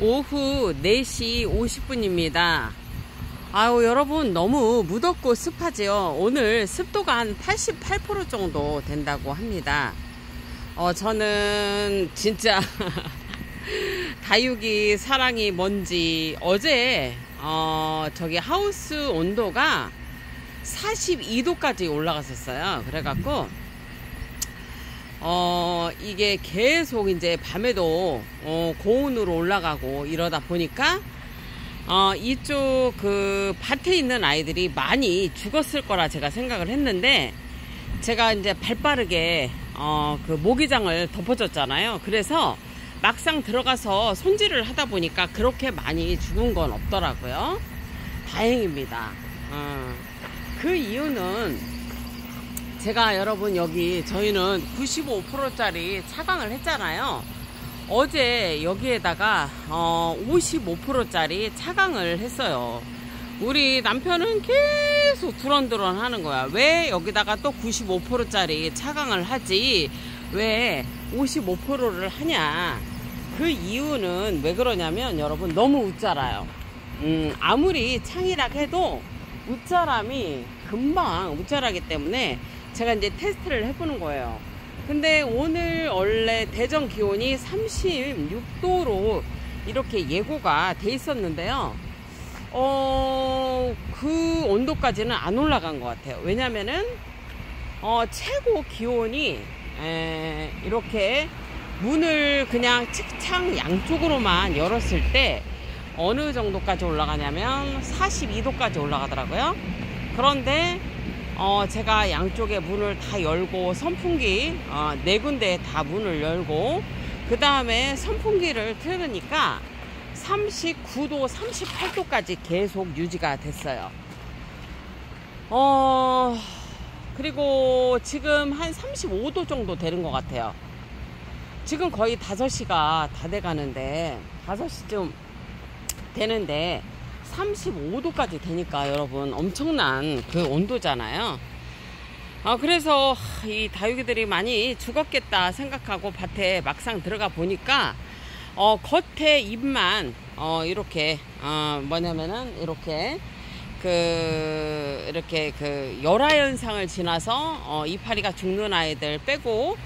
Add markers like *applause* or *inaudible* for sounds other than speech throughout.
오후 4시 50분입니다. 아유, 여러분, 너무 무덥고 습하지요? 오늘 습도가 한 88% 정도 된다고 합니다. 어, 저는 진짜 *laughs* 다육이 사랑이 뭔지 어제, 어, 저기 하우스 온도가 42도까지 올라갔었어요. 그래갖고, 어, 이게 계속 이제 밤에도 어, 고온으로 올라가고 이러다 보니까 어, 이쪽 그 밭에 있는 아이들이 많이 죽었을 거라 제가 생각을 했는데 제가 이제 발 빠르게 어, 그 모기장을 덮어줬잖아요. 그래서 막상 들어가서 손질을 하다 보니까 그렇게 많이 죽은 건 없더라고요. 다행입니다. 어, 그 이유는 제가 여러분 여기 저희는 95%짜리 차광을 했잖아요. 어제 여기에다가 어 55%짜리 차광을 했어요. 우리 남편은 계속 두런두런 하는 거야. 왜 여기다가 또 95%짜리 차광을 하지? 왜 55%를 하냐? 그 이유는 왜 그러냐면 여러분 너무 웃자라요. 음, 아무리 창이라 해도 웃자람이 금방 웃자라기 때문에 제가 이제 테스트를 해보는 거예요. 근데 오늘 원래 대전 기온이 36도로 이렇게 예고가 돼 있었는데요. 어, 그 온도까지는 안 올라간 것 같아요. 왜냐면은, 어, 최고 기온이, 에, 이렇게 문을 그냥 책창 양쪽으로만 열었을 때 어느 정도까지 올라가냐면 42도까지 올라가더라고요. 그런데 어, 제가 양쪽에 문을 다 열고 선풍기 어, 네 군데 다 문을 열고 그 다음에 선풍기를 틀으니까 39도, 38도까지 계속 유지가 됐어요. 어, 그리고 지금 한 35도 정도 되는 것 같아요. 지금 거의 5시가 다 돼 가는데, 5시쯤 되는데, 35도까지 되니까 여러분 엄청난 그 온도잖아요. 아, 그래서 이 다육이들이 많이 죽었겠다 생각하고 밭에 막상 들어가 보니까 어, 겉에 잎만 어, 이렇게 어, 뭐냐면은 이렇게 그 이렇게 그 열화 현상을 지나서 어, 이파리가 죽는 아이들 빼고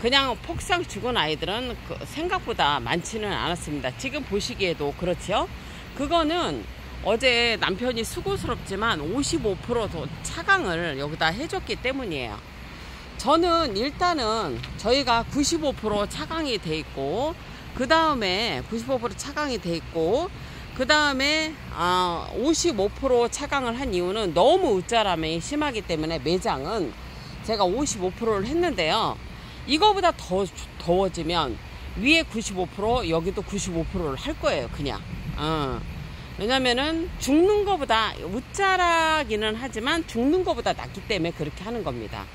그냥 폭삭 죽은 아이들은 그 생각보다 많지는 않았습니다. 지금 보시기에도 그렇죠. 그거는 어제 남편이 수고스럽지만 55%도 차강을 여기다 해줬기 때문이에요. 저는 일단은 저희가 95% 차강이 돼 있고 그 다음에 95% 차강이 돼 있고 그 다음에 아, 55% 차강을 한 이유는 너무 웃자람이 심하기 때문에 매장은 제가 55%를 했는데요. 이거보다 더 더워지면 위에 95% 여기도 95%를 할 거예요. 그냥. 어. 왜냐면은 죽는 것보다 웃자라기는 하지만 죽는 것보다 낫기 때문에 그렇게 하는 겁니다.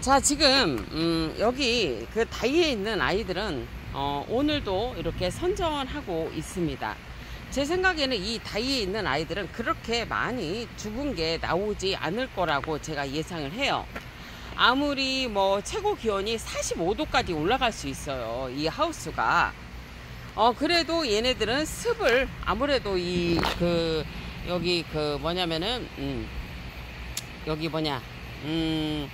자 지금 음, 여기 그 다이에 있는 아이들은 어, 오늘도 이렇게 선전하고 있습니다. 제 생각에는 이 다이에 있는 아이들은 그렇게 많이 죽은 게 나오지 않을 거라고 제가 예상을 해요. 아무리 뭐 최고 기온이 45도까지 올라갈 수 있어요. 이 하우스가. 어 그래도 얘네들은 습을 아무래도 이 그 여기 그 뭐냐면은 음 여기 뭐냐 음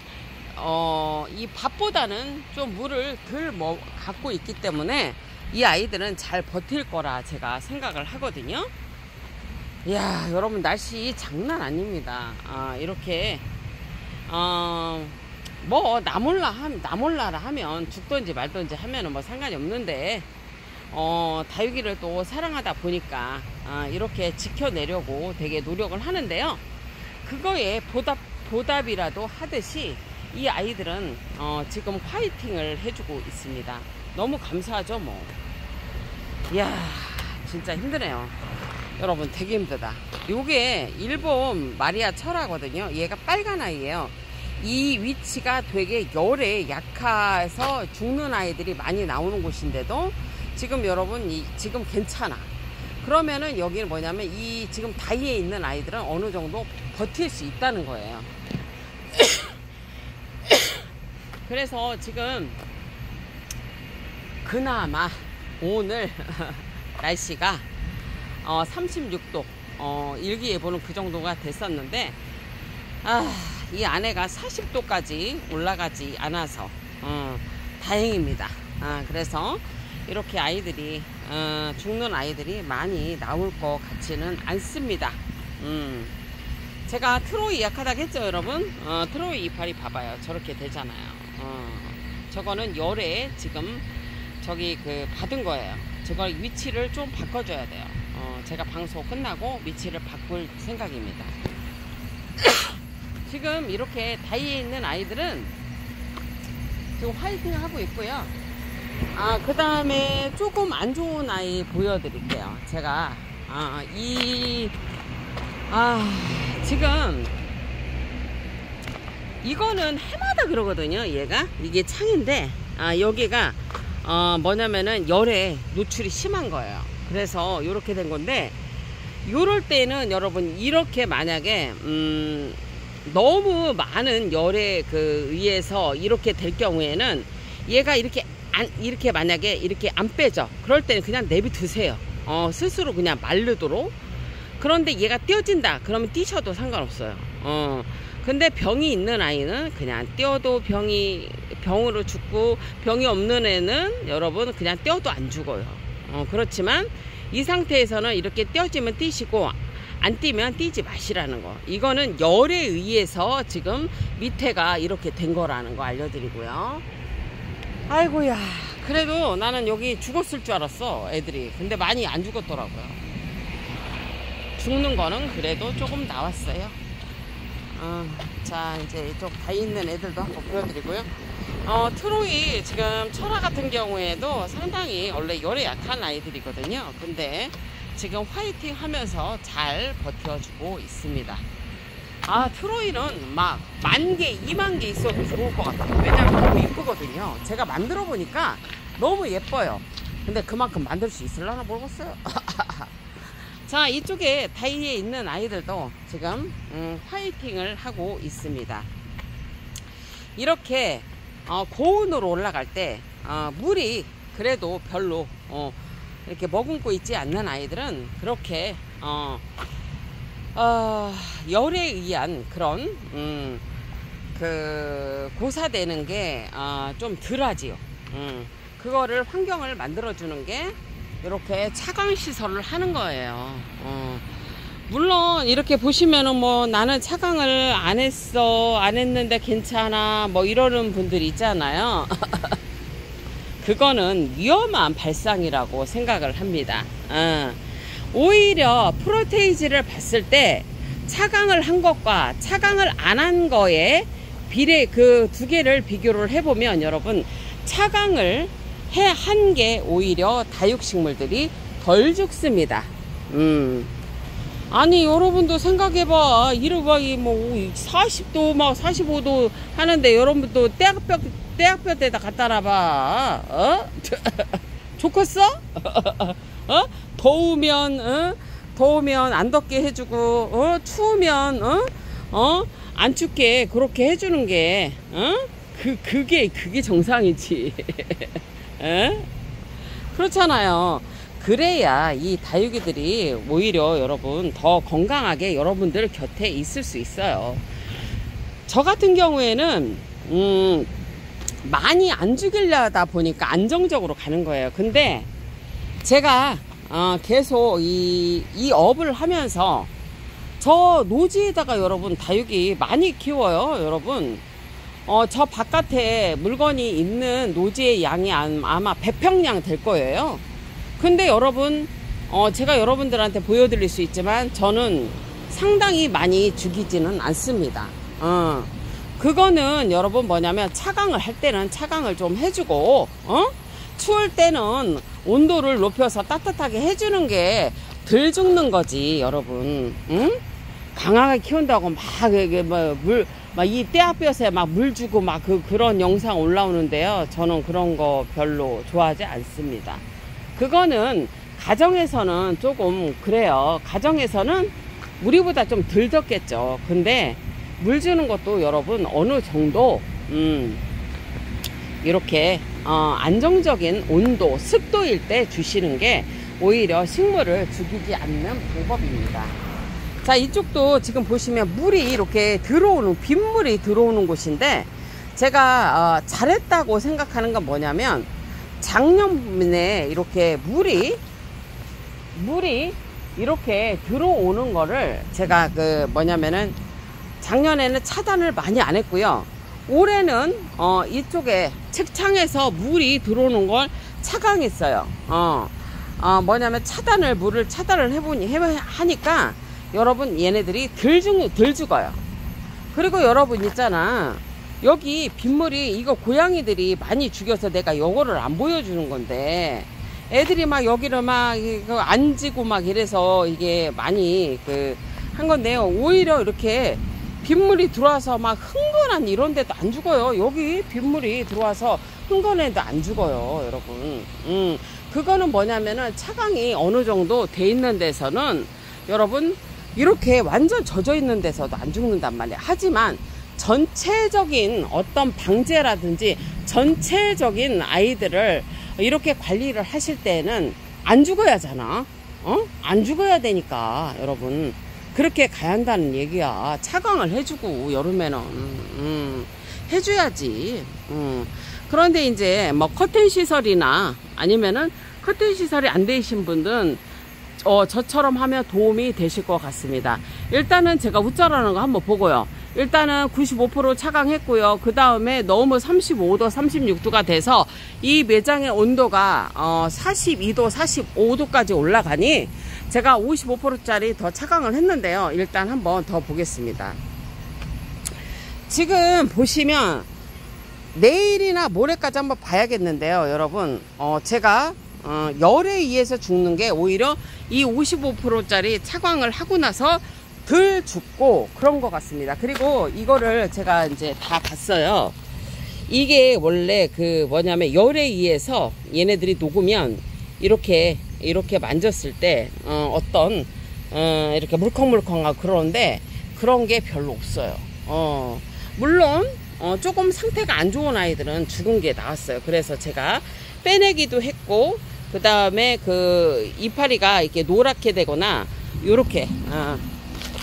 어이 밭보다는 좀 물을 덜 뭐 갖고 있기 때문에 이 아이들은 잘 버틸 거라 제가 생각을 하거든요. 이야 여러분 날씨 장난 아닙니다. 아 이렇게 어 뭐 나몰라 함 나몰라라 하면 죽던지 말던지 하면은 뭐 상관이 없는데 어, 다육이를 또 사랑하다 보니까 아, 이렇게 지켜내려고 되게 노력을 하는데요. 그거에 보답, 보답이라도 하듯이 이 아이들은 어, 지금 화이팅을 해주고 있습니다. 너무 감사하죠, 뭐. 이야, 진짜 힘드네요. 여러분, 되게 힘들다. 요게 일본 마리아 철하거든요. 얘가 빨간 아이예요. 이 위치가 되게 열에 약해서 죽는 아이들이 많이 나오는 곳인데도 지금 여러분 이, 지금 괜찮아. 그러면은 여기는 뭐냐면 이 지금 다이에 있는 아이들은 어느 정도 버틸 수 있다는 거예요. *coughs* 그래서 지금 그나마 오늘 *laughs* 날씨가 어, 36도 어, 일기예보는 그 정도가 됐었는데 아, 이 안에가 40도까지 올라가지 않아서 어, 다행입니다. 아, 그래서 이렇게 아이들이 어, 죽는 아이들이 많이 나올 것 같지는 않습니다. 음. 제가 트로이 약하다고 했죠 여러분? 어, 트로이 이파리 봐봐요. 저렇게 되잖아요. 어, 저거는 열에 지금 저기 그 받은 거예요. 저걸 위치를 좀 바꿔줘야 돼요. 어, 제가 방송 끝나고 위치를 바꿀 생각입니다. 지금 이렇게 다이에 있는 아이들은 지금 화이팅 하고 있고요 아, 그 다음에 조금 안 좋은 아이 보여드릴게요. 제가, 아, 이, 아, 지금, 이거는 해마다 그러거든요, 얘가. 이게 창인데, 아, 여기가, 어, 뭐냐면은 열에 노출이 심한 거예요. 그래서 이렇게 된 건데, 요럴 때는 여러분, 이렇게 만약에, 음, 너무 많은 열에 그 의해서 이렇게 될 경우에는 얘가 이렇게 안, 이렇게 만약에 이렇게 안 빼져. 그럴 때는 그냥 내비두세요. 어, 스스로 그냥 마르도록. 그런데 얘가 띄어진다. 그러면 띄셔도 상관없어요. 어. 근데 병이 있는 아이는 그냥 띄어도 병이, 병으로 죽고 병이 없는 애는 여러분 그냥 띄어도 안 죽어요. 어, 그렇지만 이 상태에서는 이렇게 띄어지면 띄시고 안 뛰면 뛰지 마시라는 거. 이거는 열에 의해서 지금 밑에가 이렇게 된 거라는 거 알려드리고요. 아이고야. 그래도 나는 여기 죽었을 줄 알았어 애들이. 근데 많이 안 죽었더라고요. 죽는 거는 그래도 조금 나왔어요. 어, 자 이제 이쪽 다 있는 애들도 한번 보여드리고요. 어, 트로이 지금 철화 같은 경우에도 상당히 원래 열에 약한 아이들이거든요. 근데 지금 화이팅 하면서 잘 버텨주고 있습니다 아 트로이는 막 만 개, 이만 개 있어도 좋을 것 같아요. 왜냐면 너무 이쁘거든요. 제가 만들어 보니까 너무 예뻐요. 근데 그만큼 만들 수 있을라나 모르겠어요. *laughs* 자 이쪽에 다이에 있는 아이들도 지금 음, 화이팅을 하고 있습니다. 이렇게 어, 고온으로 올라갈 때 어, 물이 그래도 별로 어, 이렇게 머금고 있지 않는 아이들은 그렇게 어, 어, 열에 의한 그런 음, 그 고사되는 게좀 어, 덜하지요. 음, 그거를 환경을 만들어주는 게 이렇게 차광 시설을 하는 거예요. 어, 물론 이렇게 보시면은 뭐 나는 차광을 안 했어 안 했는데 괜찮아 뭐 이러는 분들이 있잖아요. *laughs* 그거는 위험한 발상이라고 생각을 합니다. 어. 오히려 프로테이지를 봤을 때 차강을 한 것과 차강을 안 한 거에 비례 그 두 개를 비교를 해보면 여러분 차강을 해 한 게 오히려 다육식물들이 덜 죽습니다. 음. 아니 여러분도 생각해봐 이르박이 뭐 40도 막 45도 하는데 여러분도 대학뼈 대학뼈에다 갖다 놔봐 어? *laughs* 좋겠어? *laughs* 어? 더우면 어? 더우면 안 덥게 해주고 어? 추우면 어? 어? 안 춥게 그렇게 해주는 게 어? 그 그게 그게 정상이지. *laughs* 어? 그렇잖아요. 그래야 이 다육이들이 오히려 여러분 더 건강하게 여러분들 곁에 있을 수 있어요. 저 같은 경우에는 음 많이 안 죽이려다 보니까 안정적으로 가는 거예요. 근데 제가 어, 계속 이, 이 업을 하면서 저 노지에다가 여러분 다육이 많이 키워요 여러분. 어, 저 바깥에 물건이 있는 노지의 양이 아마 100평량 될 거예요. 근데 여러분 어, 제가 여러분들한테 보여드릴 수 있지만 저는 상당히 많이 죽이지는 않습니다. 어, 그거는 여러분 뭐냐면 차강을 할 때는 차강을 좀 해주고 어? 추울 때는 온도를 높여서 따뜻하게 해주는 게 덜 죽는 거지 여러분. 응? 강하게 키운다고 막 이게 뭐물 막 이 떼아볕에 막 물 주고 막 그 그런 영상 올라오는데요. 저는 그런 거 별로 좋아하지 않습니다. 그거는 가정에서는 조금 그래요. 가정에서는 우리보다 좀 덜 덥겠죠. 근데 물 주는 것도 여러분 어느 정도 음 이렇게 어, 안정적인 온도, 습도일 때 주시는 게 오히려 식물을 죽이지 않는 방법입니다. 자, 이쪽도 지금 보시면 물이 이렇게 들어오는, 빗물이 들어오는 곳인데, 제가 어, 잘했다고 생각하는 건 뭐냐면, 작년에 이렇게 물이, 물이 이렇게 들어오는 거를 제가 그 뭐냐면은, 작년에는 차단을 많이 안 했고요. 올해는 어, 이쪽에 책창에서 물이 들어오는 걸 차강했어요. 어, 어, 뭐냐면 차단을 물을 차단을 해보니 해 하니까 여러분 얘네들이 덜, 죽어요. 그리고 여러분 있잖아. 여기 빗물이 이거 고양이들이 많이 죽여서 내가 요거를 안 보여주는 건데 애들이 막 여기를 막 이거 앉고 막 이래서 이게 많이 그 한 건데요. 오히려 이렇게 빗물이 들어와서 막 흥건한 이런 데도 안 죽어요. 여기 빗물이 들어와서 흥건해도 안 죽어요, 여러분. 음, 그거는 뭐냐면은 차강이 어느 정도 돼 있는 데서는 여러분 이렇게 완전 젖어 있는 데서도 안 죽는단 말이에요. 하지만 전체적인 어떤 방제라든지 전체적인 아이들을 이렇게 관리를 하실 때는 안 죽어야 하잖아. 어? 안 죽어야 되니까, 여러분. 그렇게 가야 한다는 얘기야. 차강을 해주고 여름에는 음, 해줘야지. 음. 그런데 이제 뭐 커튼 시설이나 아니면은 커튼 시설이 안 되신 분들은 어, 저처럼 하면 도움이 되실 것 같습니다. 일단은 제가 웃자라는 거 한번 보고요. 일단은 95% 차강했고요. 그 다음에 너무 35도, 36도가 돼서 이 매장의 온도가 어, 42도, 45도까지 올라가니 제가 55%짜리 더 차강을 했는데요. 일단 한번 더 보겠습니다. 지금 보시면 내일이나 모레까지 한번 봐야겠는데요. 여러분, 어, 제가 어, 열에 의해서 죽는 게 오히려 이 55%짜리 차광을 하고 나서 덜 죽고 그런 것 같습니다. 그리고 이거를 제가 이제 다 봤어요. 이게 원래 그 뭐냐면 열에 의해서 얘네들이 녹으면 이렇게 이렇게 만졌을 때 어, 떤 어, 이렇게 물컹물컹하고 그러는데 그런 게 별로 없어요. 어, 물론 어, 조금 상태가 안 좋은 아이들은 죽은 게 나왔어요. 그래서 제가 빼내기도 했고 그 다음에 그 이파리가 이렇게 노랗게 되거나 요렇게 아,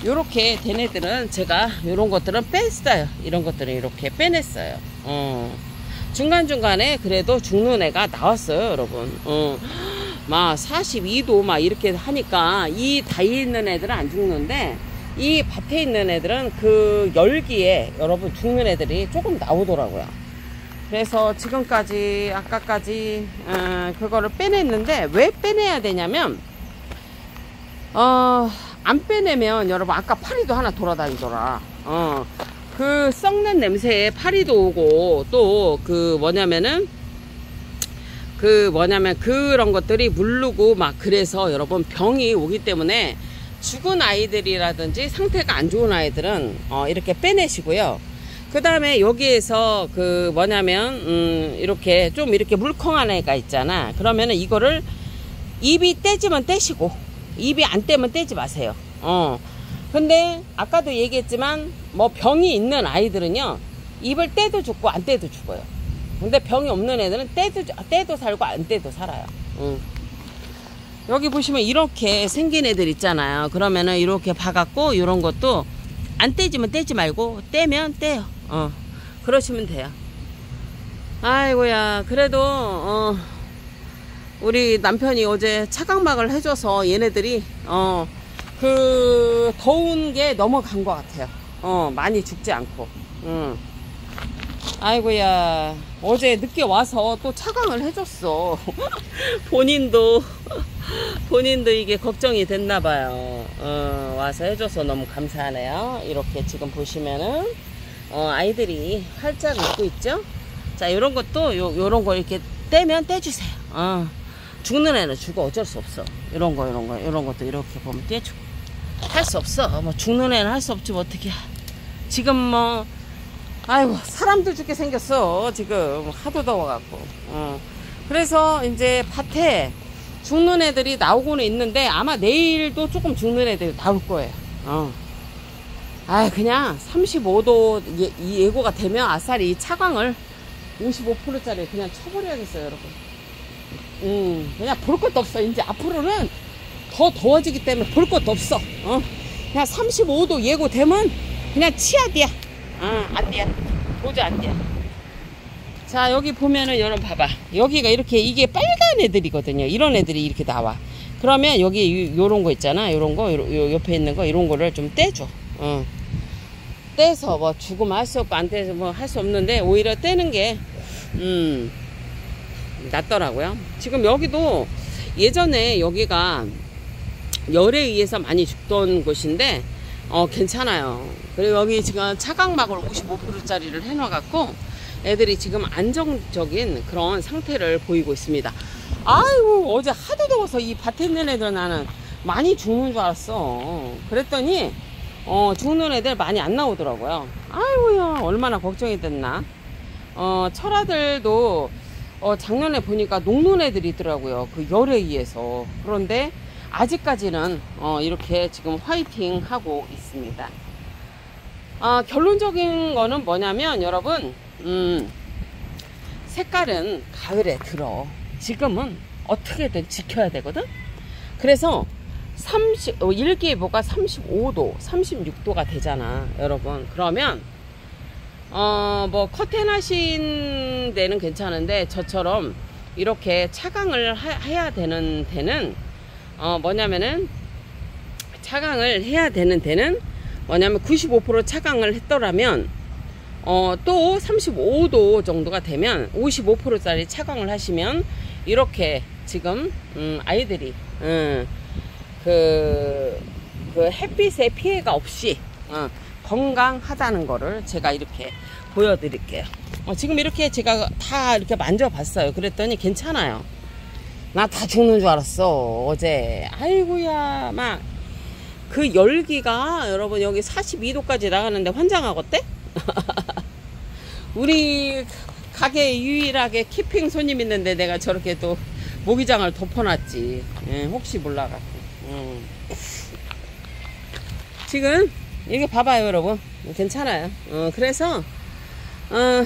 요렇게 된 애들은 제가 요런 것들은 뺐어요. 이런 것들은 이렇게 빼냈어요. 어. 중간중간에 그래도 죽는 애가 나왔어요, 여러분. 어. 막 42도 막 이렇게 하니까 이 다이 있는 애들은 안 죽는데 이 밭에 있는 애들은 그 열기에 여러분 죽는 애들이 조금 나오더라고요. 그래서 지금까지 아까까지 어, 그거를 빼냈는데 왜 빼내야 되냐면 어, 안 빼내면 여러분 아까 파리도 하나 돌아다니더라. 어, 그 썩는 냄새에 파리도 오고 또 그 뭐냐면은 그 뭐냐면 그런 것들이 물르고 막 그래서 여러분 병이 오기 때문에 죽은 아이들이라든지 상태가 안 좋은 아이들은 어 이렇게 빼내시고요. 그 다음에 여기에서 그 뭐냐면 음 이렇게 좀 이렇게 물컹한 애가 있잖아. 그러면은 이거를 입이 떼지면 떼시고 입이 안 떼면 떼지 마세요. 어. 근데 아까도 얘기했지만 뭐 병이 있는 아이들은요 입을 떼도 죽고 안 떼도 죽어요. 근데 병이 없는 애들은 떼도, 떼도 살고 안 떼도 살아요. 응. 여기 보시면 이렇게 생긴 애들 있잖아요. 그러면은 이렇게 봐갖고 이런 것도 안 떼지면 떼지 말고 떼면 떼요. 어. 그러시면 돼요. 아이고야. 그래도 어. 우리 남편이 어제 차각막을 해줘서 얘네들이 어. 그 더운 게 넘어간 것 같아요. 어. 많이 죽지 않고. 응. 아이고야 어제 늦게 와서 또 차광을 해줬어 *laughs* 본인도 *laughs* 본인도 이게 걱정이 됐나 봐요 어, 와서 해줘서 너무 감사하네요 이렇게 지금 보시면은 어, 아이들이 활짝 웃고 있죠 자 이런 것도 요, 요런 거 이렇게 떼면 떼주세요 어, 죽는 애는 죽어. 어쩔 수 없어. 이런 거 이런 거 이런 것도 이렇게 보면 떼줘 할수 없어. 뭐 죽는 애는 할 수 없지 뭐 어떻게. 지금 뭐 아이고 사람들 죽게 생겼어. 지금 하도 더워갖고. 어. 그래서 이제 밭에 죽는 애들이 나오고는 있는데 아마 내일도 조금 죽는 애들이 나올 거예요. 어. 아 그냥 35도 예, 예고가 되면 아싸리 차광을 55%짜리 그냥 쳐버려야겠어요, 여러분. 음, 그냥 볼 것도 없어. 이제 앞으로는 더 더워지기 때문에 볼 것도 없어. 어? 그냥 35도 예고되면 그냥 치아디야. 아, 안 돼야. 도저히 안 돼. 자, 여기 보면은 여러분 봐봐. 여기가 이렇게 이게 빨간 애들이거든요. 이런 애들이 이렇게 나와. 그러면 여기 요- 요런 거 있잖아. 요런 거, 요, 요 옆에 있는 거, 이런 거를 좀 떼줘. 어. 떼서 뭐 죽으면 할 수 없고 안 떼서 뭐 할 수 없는데 오히려 떼는 게, 음, 낫더라고요. 지금 여기도 예전에 여기가 열에 의해서 많이 죽던 곳인데 어 괜찮아요. 그리고 여기 지금 차각막을 55%짜리를 해놔 갖고 애들이 지금 안정적인 그런 상태를 보이고 있습니다. 아이고 어제 하도 더워서 이 밭에 있는 애들 나는 많이 죽는 줄 알았어. 그랬더니 어 죽는 애들 많이 안 나오더라고요. 아이고야 얼마나 걱정이 됐나. 어 철아들도 어, 작년에 보니까 녹는 애들이 있더라고요. 그 열에 의해서. 그런데 아직까지는 어, 이렇게 지금 화이팅 하고 있습니다. 아, 결론적인 거는 뭐냐면 여러분, 음, 색깔은 가을에 들어. 지금은 어떻게든 지켜야 되거든? 그래서 30, 어, 일기예보가 35도, 36도가 되잖아, 여러분. 그러면 어, 뭐, 커튼 하신 데는 괜찮은데, 저처럼 이렇게 차강을 하- 해야 되는 데는, 어, 뭐냐면은, 차강을 해야 되는 데는, 뭐냐면 95% 차강을 했더라면, 어, 또 35도 정도가 되면 55%짜리 차강을 하시면, 이렇게 지금, 음, 아이들이, 음, 그, 그 햇빛에 피해가 없이, 어, 건강하다는 거를 제가 이렇게 보여드릴게요. 어, 지금 이렇게 제가 다 이렇게 만져봤어요. 그랬더니 괜찮아요. 나 다 죽는 줄 알았어. 어제. 아이고야, 막. 그 열기가 여러분 여기 42도까지 나가는데 환장하겠대? *laughs* 우리 가게 유일하게 키핑 손님 있는데 내가 저렇게 또 모기장을 덮어놨지. 예, 혹시 몰라갖고. 음. 지금 이게 봐봐요 여러분. 괜찮아요. 어, 그래서 어,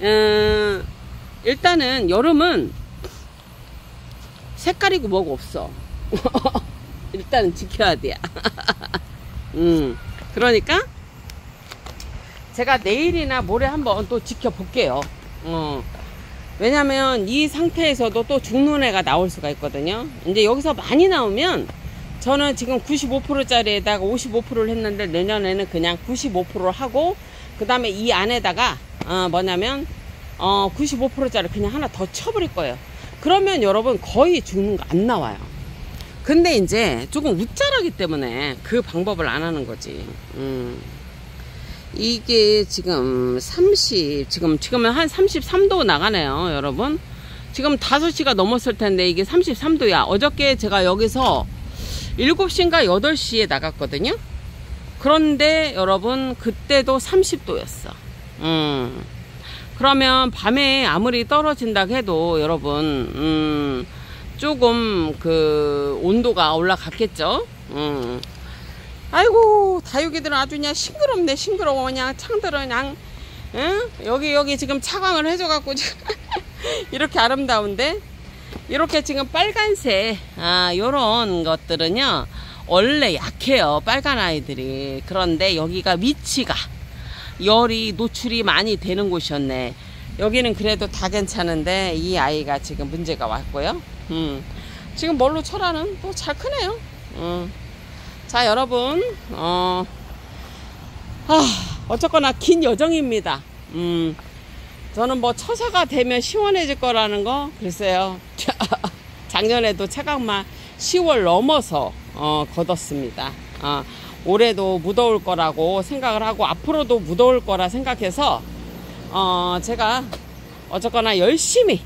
어, 일단은 여름은 색깔이고 뭐고 없어. *laughs* 일단은 지켜야 돼 *laughs* 음, 그러니까 제가 내일이나 모레 한번 또 지켜볼게요. 어, 왜냐면 이 상태에서도 또 죽는 애가 나올 수가 있거든요. 이제 여기서 많이 나오면 저는 지금 95%짜리에다가 55%를 했는데 내년에는 그냥 95% 하고 그 다음에 이 안에다가 어 뭐냐면 어 95%짜리 그냥 하나 더 쳐버릴 거예요. 그러면 여러분 거의 죽는 거 안 나와요. 근데 이제 조금 웃자라기 때문에 그 방법을 안 하는 거지. 음. 이게 지금 30 지금 지금은 한 33도 나가네요, 여러분. 지금 5시가 넘었을 텐데 이게 33도야. 어저께 제가 여기서 7시인가 8시에 나갔거든요. 그런데 여러분 그때도 30도였어. 음. 그러면 밤에 아무리 떨어진다 해도 여러분 음, 조금 그 온도가 올라갔겠죠. 음. 아이고 다육이들은 아주 그냥 싱그럽네 싱그러워 그냥 창들은 그냥 응? 여기 여기 지금 차광을 해줘갖고 *laughs* 이렇게 아름다운데 이렇게 지금 빨간색 아 요런 것들은요 원래 약해요 빨간 아이들이 그런데 여기가 위치가 열이 노출이 많이 되는 곳이었네 여기는 그래도 다 괜찮은데 이 아이가 지금 문제가 왔고요 음. 지금 뭘로 철하는 또 잘 크네요 음. 자 여러분 어 아, 어쨌거나 긴 여정입니다 음. 저는 뭐 처사가 되면 시원해질 거라는 거 글쎄요. *laughs* 작년에도 차각만 10월 넘어서 어, 걷었습니다. 어, 올해도 무더울 거라고 생각을 하고 앞으로도 무더울 거라 생각해서 어, 제가 어쨌거나 열심히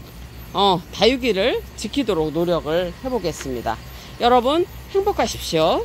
어, 다육이를 지키도록 노력을 해보겠습니다. 여러분 행복하십시오